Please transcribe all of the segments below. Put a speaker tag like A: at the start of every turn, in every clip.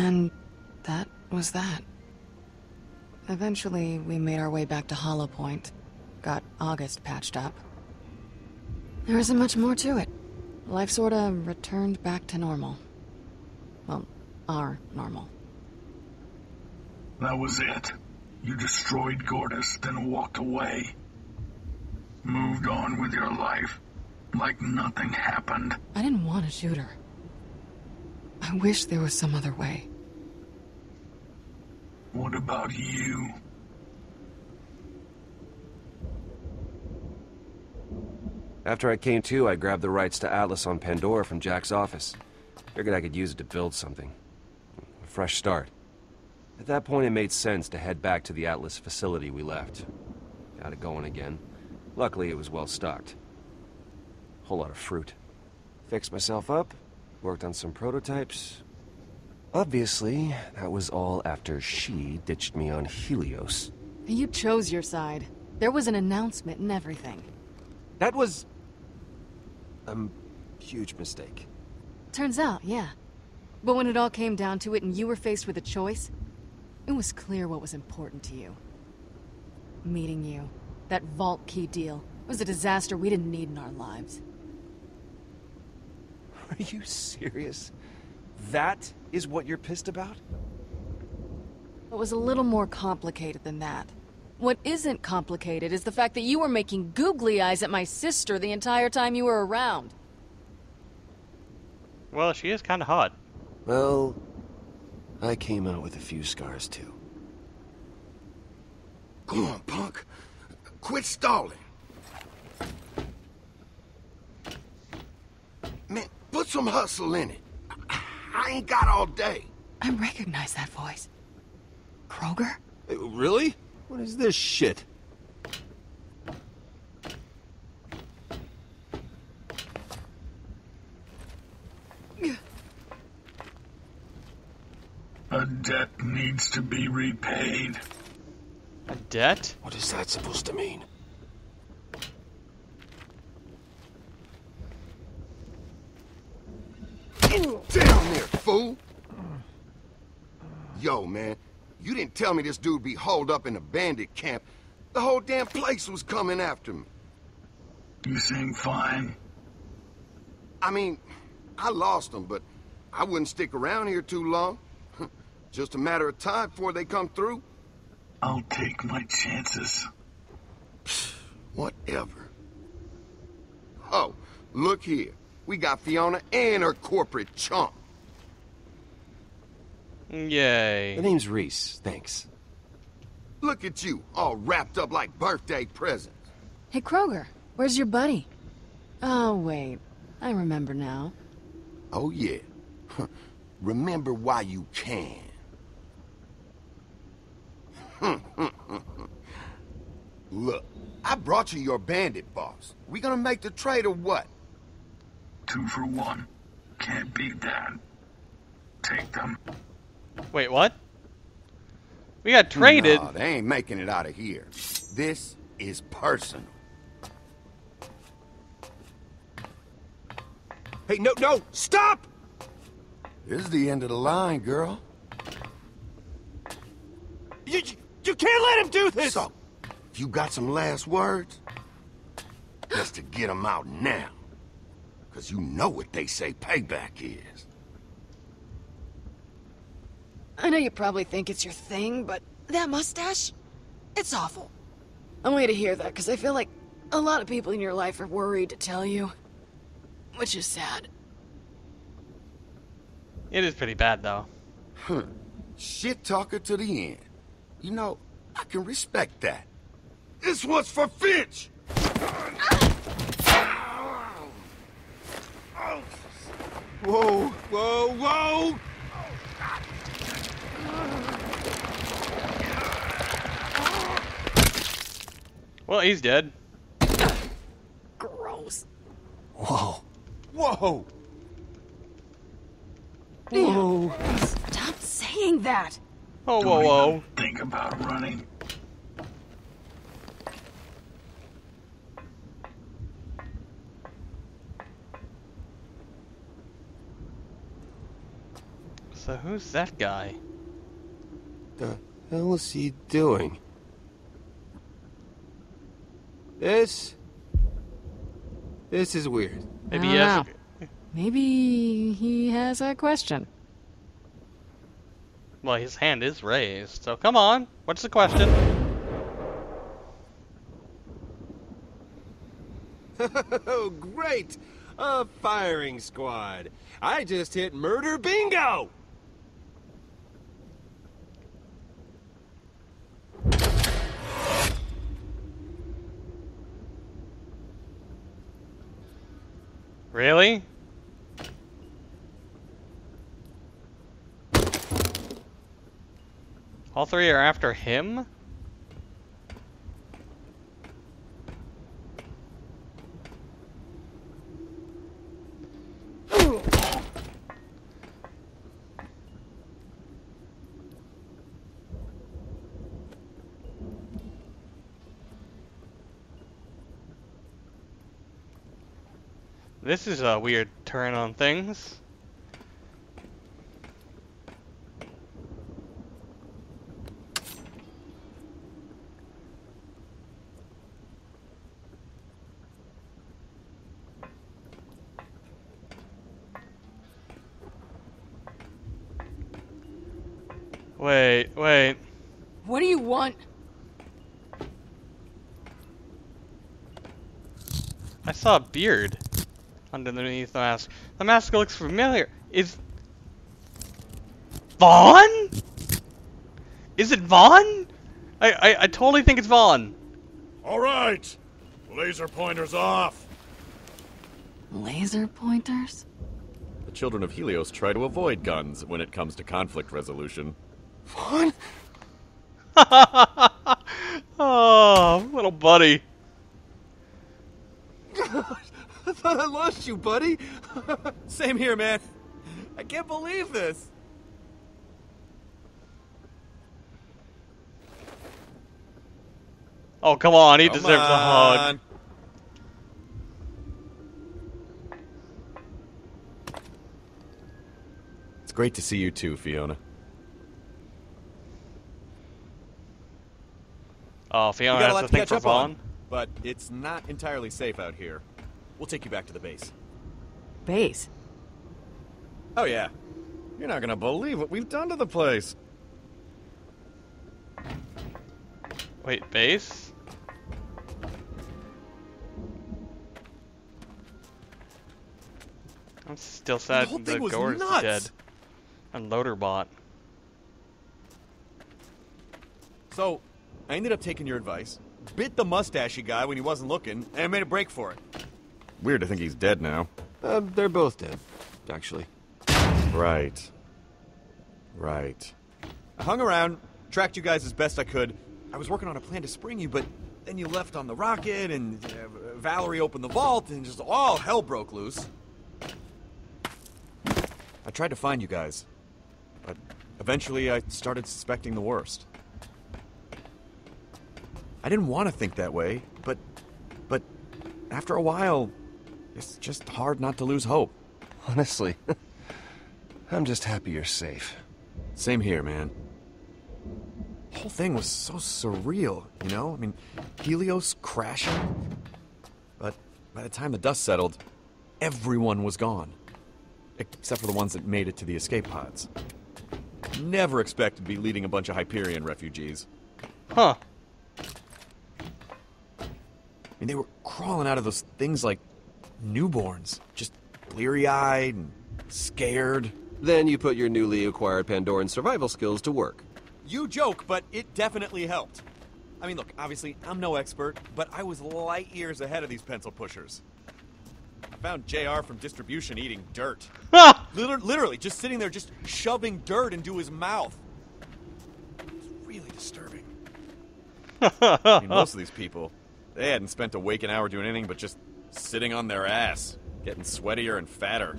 A: And that was that. Eventually, we made our way back to Hollow Point. Got August patched up. There isn't much more to it. Life sorta returned back to normal. Well, our normal.
B: That was it. You destroyed Gortys, then walked away. Moved on with your life. Like nothing happened.
A: I didn't want to shoot her. I wish there was some other way.
B: What about you?
C: After I came to, I grabbed the rights to Atlas on Pandora from Jack's office. Figured I could use it to build something. A fresh start. At that point, it made sense to head back to the Atlas facility we left. Got it going again. Luckily, it was well stocked. Whole lot of fruit. Fixed myself up, worked on some prototypes. Obviously, that was all after she ditched me on Helios.
A: You chose your side. There was an announcement and everything.
C: That was... a huge mistake.
A: Turns out, yeah. But when it all came down to it and you were faced with a choice, it was clear what was important to you. Meeting you. That vault key deal. was a disaster we didn't need in our lives.
C: Are you serious? That is what you're pissed about?
A: It was a little more complicated than that. What isn't complicated is the fact that you were making googly eyes at my sister the entire time you were around.
D: Well, she is kind of hot.
C: Well, I came out with a few scars too.
E: Come on, punk. Quit stalling. Man, put some hustle in it. I ain't got all day.
A: I recognize that voice. Kroger?
C: Hey, really? What is this shit?
B: A debt needs to be repaid.
D: A debt?
C: What is that supposed to mean?
E: Down there, fool! Yo, man, you didn't tell me this dude be holed up in a bandit camp. The whole damn place was coming after me.
B: You seem fine.
E: I mean, I lost them, but I wouldn't stick around here too long. Just a matter of time before they come through.
B: I'll take my chances.
E: Whatever. Oh, look here. We got Fiona and her corporate chump.
D: Yay.
C: The name's Rhys. thanks.
E: Look at you, all wrapped up like birthday presents.
A: Hey, Kroger, where's your buddy? Oh, wait. I remember now.
E: Oh, yeah. remember why you can. Look, I brought you your bandit boss. We gonna make the trade or what?
B: Two for one. Can't beat that. Take them.
D: Wait, what? We got traded.
E: Nah, they ain't making it out of here. This is personal.
C: Hey, no, no, stop!
E: This is the end of the line, girl.
C: You, you can't let him do this!
E: So, you got some last words, just to get him out now. Because you know what they say payback is.
A: I know you probably think it's your thing, but that mustache? It's awful. I want you to hear that, because I feel like a lot of people in your life are worried to tell you. Which is sad.
D: It is pretty bad, though.
E: Huh. Shit talker to the end. You know, I can respect that. This one's for Finch!
C: Whoa, whoa, whoa!
D: Well, he's dead.
A: Gross.
C: Whoa. Whoa!
A: Whoa. Stop saying that.
D: Oh,
B: Don't
D: whoa,
B: even
D: whoa.
B: Think about running.
D: So So who's that guy?
C: The hell is he doing? This... This is weird.
D: Maybe
A: I
D: he has.
A: know. Maybe he has a question.
D: Well, his hand is raised. So come on. What's the question?
C: Oh, great! A firing squad. I just hit murder bingo!
D: Really? All three are after him? This is a weird turn on things. Wait, wait.
A: What do you want?
D: I saw a beard underneath the mask. The mask looks familiar. Is Vaughn? Is it Vaughn? I, I I totally think it's Vaughn.
F: All right. Laser pointers off.
A: Laser pointers?
F: The children of Helios try to avoid guns when it comes to conflict resolution.
C: Vaughn?
D: oh, little buddy.
C: I thought I lost you, buddy. Same here, man. I can't believe this.
D: Oh, come on, he
F: Come
D: deserves a hug.
F: It's great to see you too, Fiona.
D: Oh,
G: We
D: Fiona
G: got a
D: has
G: lot
D: to
G: to
D: think
G: catch
D: for
G: up
D: Vaughn.
G: on, but it's not entirely safe out here. We'll take you back to the base.
A: Base.
G: Oh yeah.
F: You're not gonna believe what we've done to the place.
D: Wait, base? I'm still sad
G: whole
D: the
G: thing was
D: Gore's
G: nuts.
D: dead. And Loaderbot.
G: So, I ended up taking your advice, bit the mustachy guy when he wasn't looking, and I made a break for it.
F: Weird to think he's dead now.
C: Uh, they're both dead, actually.
F: Right. Right.
G: I hung around, tracked you guys as best I could. I was working on a plan to spring you, but then you left on the rocket, and uh, Valerie opened the vault, and just all hell broke loose. I tried to find you guys, but eventually I started suspecting the worst. I didn't want to think that way, but but after a while, it's just hard not to lose hope.
C: Honestly, I'm just happy you're safe.
G: Same here, man. The whole thing was so surreal, you know? I mean, Helios crashing. But by the time the dust settled, everyone was gone. Except for the ones that made it to the escape pods. Never expected to be leading a bunch of Hyperion refugees.
D: Huh.
G: I mean, they were crawling out of those things like newborns, just bleary eyed and scared.
C: Then you put your newly acquired Pandoran survival skills to work.
G: You joke, but it definitely helped. I mean, look, obviously, I'm no expert, but I was light years ahead of these pencil pushers. I found JR from distribution eating dirt.
D: Ha!
G: Liter- literally, just sitting there, just shoving dirt into his mouth. It's really disturbing. I mean, most of these people, they hadn't spent a waking hour doing anything but just Sitting on their ass, getting sweatier and fatter.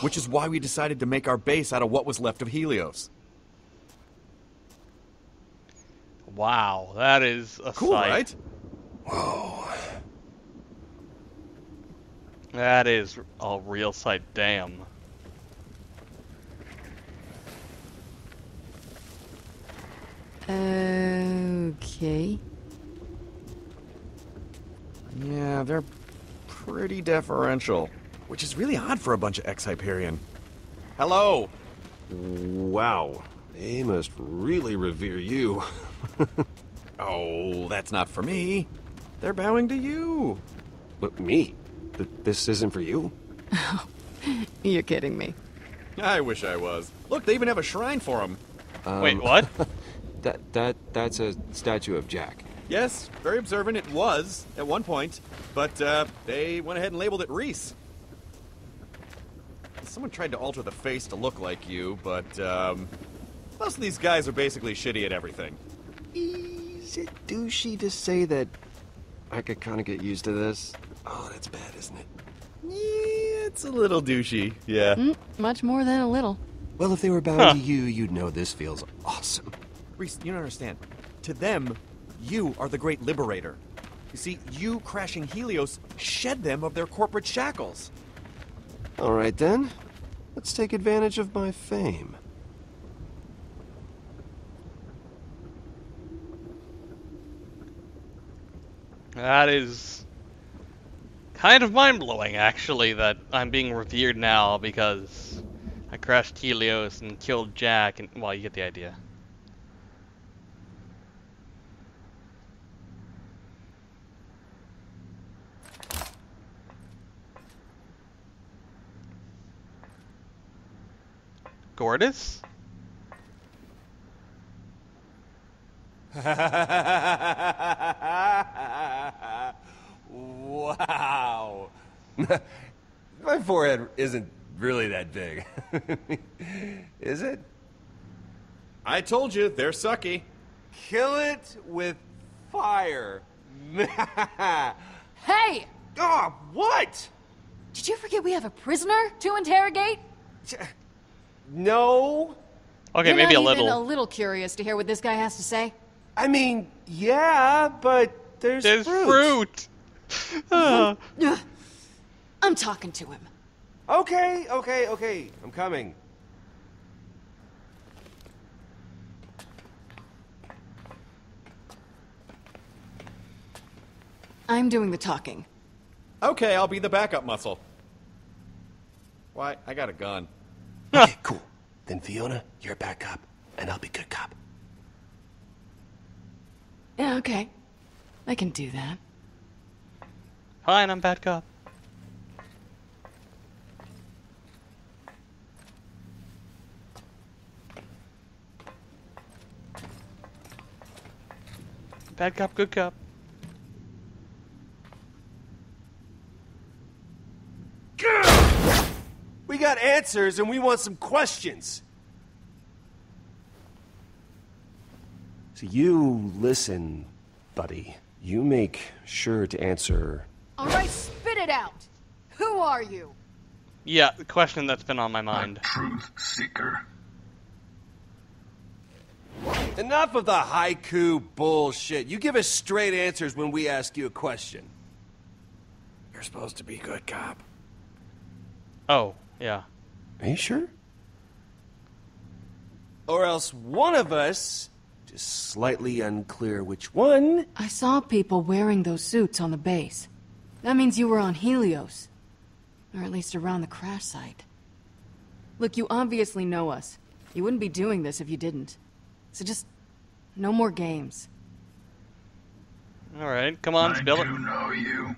G: Which is why we decided to make our base out of what was left of Helios.
D: Wow, that is a
G: cool,
D: sight.
G: right? Whoa.
D: That is a real sight, damn.
A: Okay.
G: Yeah, they're pretty deferential, which is really odd for a bunch of ex-Hyperion. Hello!
C: Wow. They must really revere you.
G: Oh, that's not for me. They're bowing to you.
C: But me? Th- this isn't for you?
A: You're kidding me.
G: I wish I was. Look, they even have a shrine for him.
D: Um, Wait, what?
C: That that that's a statue of Jack.
G: Yes, very observant it was at one point, but uh, they went ahead and labeled it Rhys. Someone tried to alter the face to look like you, but um, most of these guys are basically shitty at everything.
C: Is it douchey to say that I could kind of get used to this? Oh, that's bad, isn't it?
G: Yeah, it's a little douchey. Yeah.
A: Mm, much more than a little.
C: Well, if they were bound
D: Huh.
C: to you, you'd know this feels awesome.
G: Rhys, you don't understand. To them, you are the great liberator. You see, you crashing Helios shed them of their corporate shackles.
C: All right then, let's take advantage of my fame.
D: That is kind of mind blowing, actually, that I'm being revered now because I crashed Helios and killed Jack, and well, you get the idea. Gortys?
C: wow. my forehead isn't really that big. Is it?
G: I told you, they're sucky.
C: Kill it with fire.
A: Hey!
C: oh, what?
A: Did you forget we have a prisoner to interrogate?
C: No.
D: Okay,
A: You're
D: maybe
A: not
D: a
A: even
D: little.
A: a little curious to hear what this guy has to say?
C: I mean, yeah, but there's,
D: There's
C: fruit.
D: fruit.
A: Ugh. Uh-huh. I'm talking to him.
C: Okay, okay, okay. I'm coming.
A: I'm doing the talking.
G: Okay, I'll be the backup muscle. Why? I got a gun.
C: Okay, cool. Then Fiona, you're a bad cop, and I'll be good cop.
A: Yeah, okay. I can do that.
D: Fine, I'm bad cop. Bad cop, good cop.
C: We got answers, and we want some questions. So you listen, buddy. You make sure to answer.
A: All right, spit it out. Who are you?
D: Yeah, the question that's been on my mind.
B: Truth seeker.
C: Enough of the haiku bullshit. You give us straight answers when we ask you a question. You're supposed to be good cop.
D: Oh, yeah.
C: Are you sure? Or else one of us, just slightly unclear which one,
A: I saw people wearing those suits on the base. That means you were on Helios. Or at least around the crash site. Look, you obviously know us. You wouldn't be doing this if you didn't. So just... no more games.
D: Alright, come on,
B: I
D: spill it.
B: do know you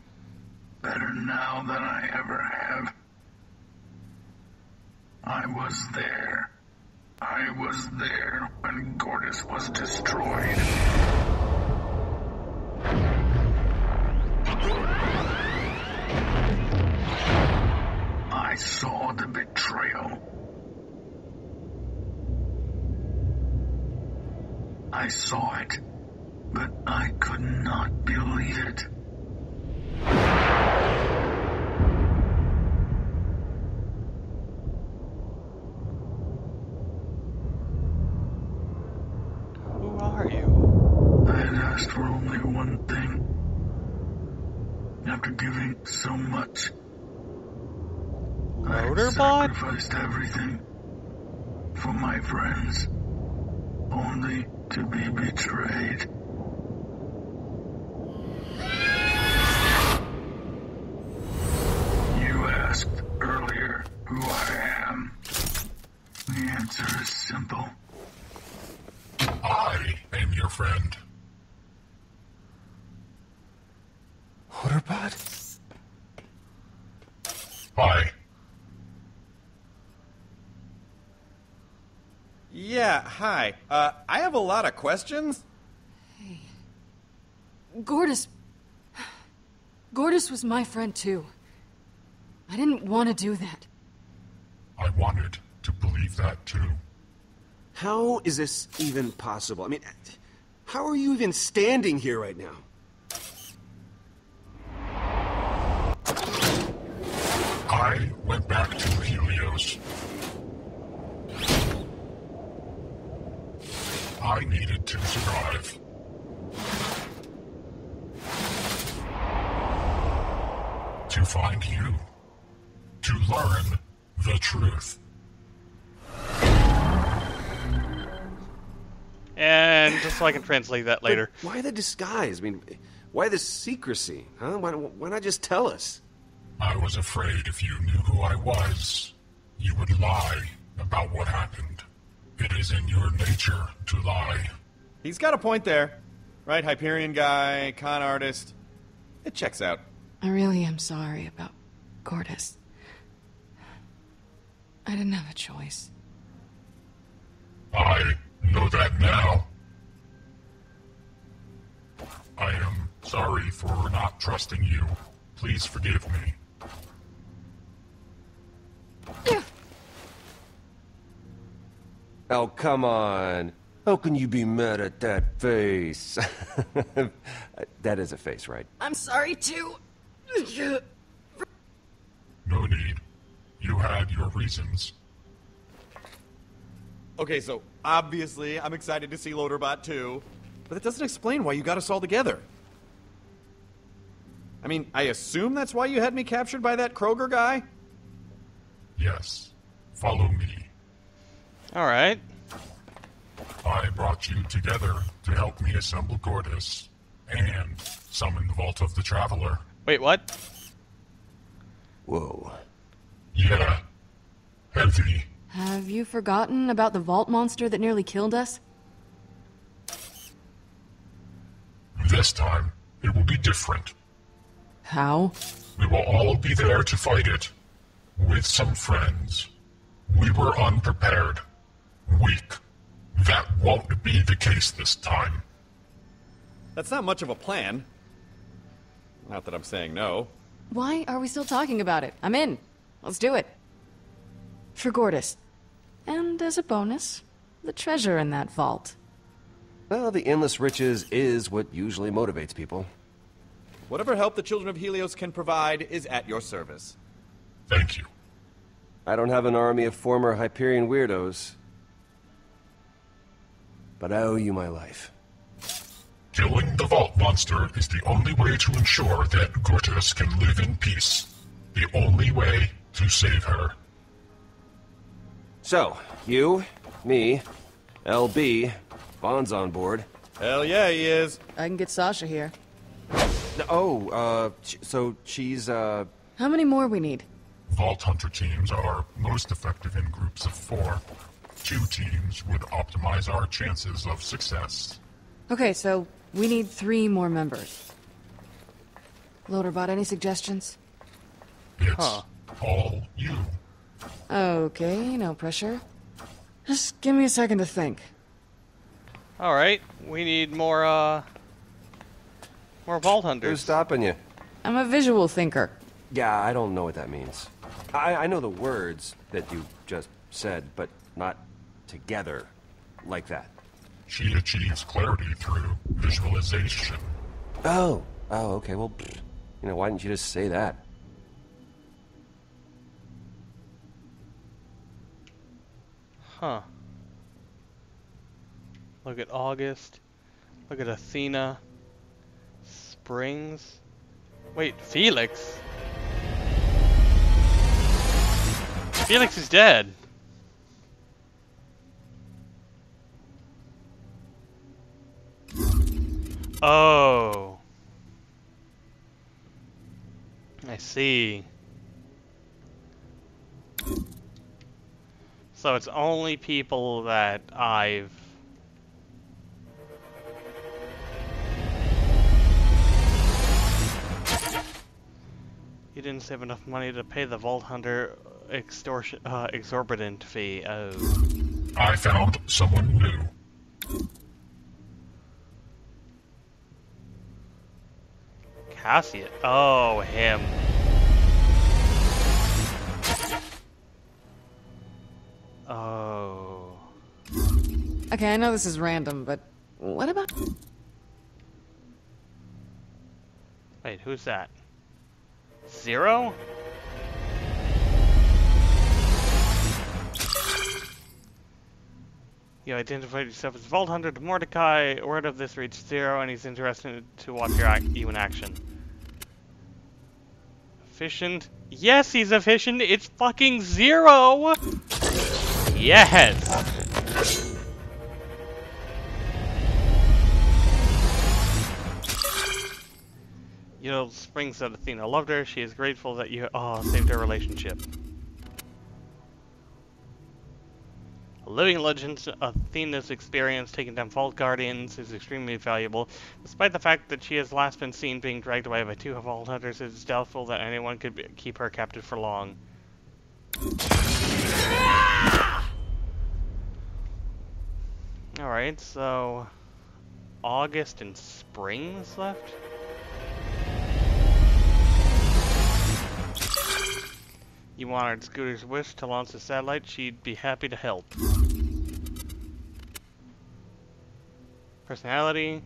B: better now than I ever have. I was there. I was there when Gortys was destroyed. I saw the betrayal. I saw it, but I could not believe it.
D: Who are you?
B: I had asked for only one thing. After giving so much, I had
D: Loaderbot?
B: Sacrificed everything for my friends, only to be betrayed. simple.
H: I am your friend.
C: Loaderbot?
H: Hi.
G: Yeah, hi. Uh, I have a lot of questions.
A: Gortys. Gortys was my friend too. I didn't want to do that.
H: I wanted to believe that too.
C: How is this even possible? I mean, how are you even standing here right now?
H: I went back to Helios. I needed to survive. To find you. To learn the truth.
D: And just so I can translate that later.
C: But why the disguise? I mean, why the secrecy? Huh? Why, why not just tell us?
H: I was afraid if you knew who I was, you would lie about what happened. It is in your nature to lie.
G: He's got a point there. Right, Hyperion guy, con artist. It checks out.
A: I really am sorry about Gortys. I didn't have a choice.
H: I know that now. I am sorry for not trusting you. Please forgive me.
C: Oh, come on. How can you be mad at that face? that is a face, right?
A: I'm sorry too.
H: No need. You had your reasons.
G: Okay, so obviously I'm excited to see Loaderbot too, but that doesn't explain why you got us all together. I mean, I assume that's why you had me captured by that Kroger guy?
H: Yes. Follow me.
D: Alright.
H: I brought you together to help me assemble Gortys and summon the Vault of the Traveler.
D: Wait, what?
C: Whoa.
H: Yeah. Heavy.
A: Have you forgotten about the vault monster that nearly killed us?
H: This time, it will be different.
A: How?
H: We will all be there to fight it. With some friends. We were unprepared. Weak. That won't be the case this time.
G: That's not much of a plan. Not that I'm saying no.
A: Why are we still talking about it? I'm in. Let's do it. For Gortys. And as a bonus, the treasure in that vault.
C: Well, the endless riches is what usually motivates people.
G: Whatever help the Children of Helios can provide is at your service.
H: Thank you.
C: I don't have an army of former Hyperion weirdos. But I owe you my life.
H: Killing the Vault Monster is the only way to ensure that Gortys can live in peace. The only way to save her.
C: So, you, me, LB, Vaughn's on board.
G: Hell yeah, he is.
A: I can get Sasha here.
C: Oh, uh, so she's, uh,
A: How many more we need?
H: Vault Hunter teams are most effective in groups of four. Two teams would optimize our chances of success.
A: Okay, so we need three more members. Loaderbot, any suggestions?
H: It's
D: Huh.
H: all you.
A: Okay, no pressure. Just give me a second to think.
D: Alright. We need more, uh... More Vault hunters.
C: who's stopping you?
A: I'm a visual thinker.
C: Yeah, I don't know what that means. I, I know the words that you just said, but not together like that.
H: She achieves clarity through visualization.
C: Oh, oh, okay. Well, pfft, you know, why didn't you just say that?
D: Huh. Look at August. Look at Athena. Springs. Wait, Felix? Felix is dead. Oh. I see. So it's only people that I've You didn't save enough money to pay the Vault Hunter extortion uh, exorbitant fee. Oh.
H: I found someone new.
D: Cassius. Oh, him. Oh.
A: Okay, I know this is random, but what about...
D: Wait, who's that? Zero? You identified yourself as Vault Hunter to Mordecai. Word of this reached Zero, and he's interested to watch your ac you in action. Efficient? Yes, he's efficient. It's fucking Zero! Yes! You know, Spring said Athena loved her. She is grateful that you oh, saved her relationship. Living legend, Athena's experience taking down Vault Guardians is extremely valuable. Despite the fact that she has last been seen being dragged away by two Vault Hunters, it is doubtful that anyone could be, keep her captive for long. Alright, so... August and Springs left? You wanted Scooter's wish to launch a satellite, she'd be happy to help. Personality.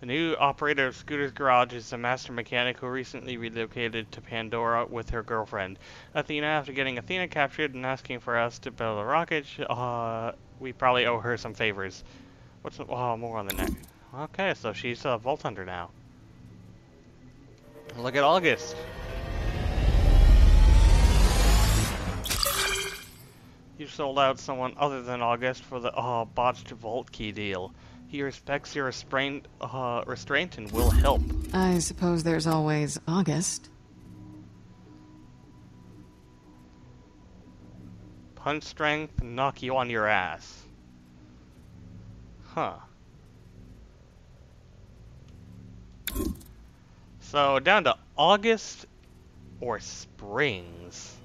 D: The new operator of Scooter's Garage is a master mechanic who recently relocated to Pandora with her girlfriend. Athena, after getting Athena captured and asking for us to build a rocket, uh, we probably owe her some favors. What's, oh, more on the neck. Okay, so she's a Vault Hunter now. Look at August. You sold out someone other than August for the uh, botched vault key deal. He respects your restraint, uh, restraint and will help.
A: I suppose there's always August.
D: Punch strength, knock you on your ass. Huh. So down to August or Springs.